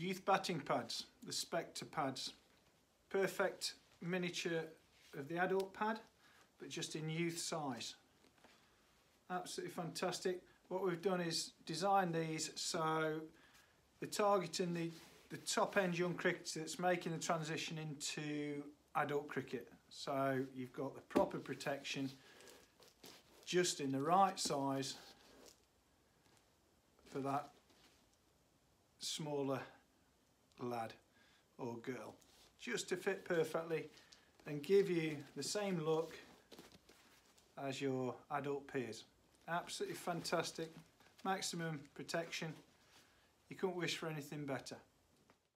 youth batting pads, the Spectre pads. Perfect miniature of the adult pad, but just in youth size. Absolutely fantastic. What we've done is design these so they're targeting the, the top end young cricketer that's making the transition into adult cricket. So you've got the proper protection, just in the right size for that smaller lad or girl just to fit perfectly and give you the same look as your adult peers. Absolutely fantastic. Maximum protection. You couldn't wish for anything better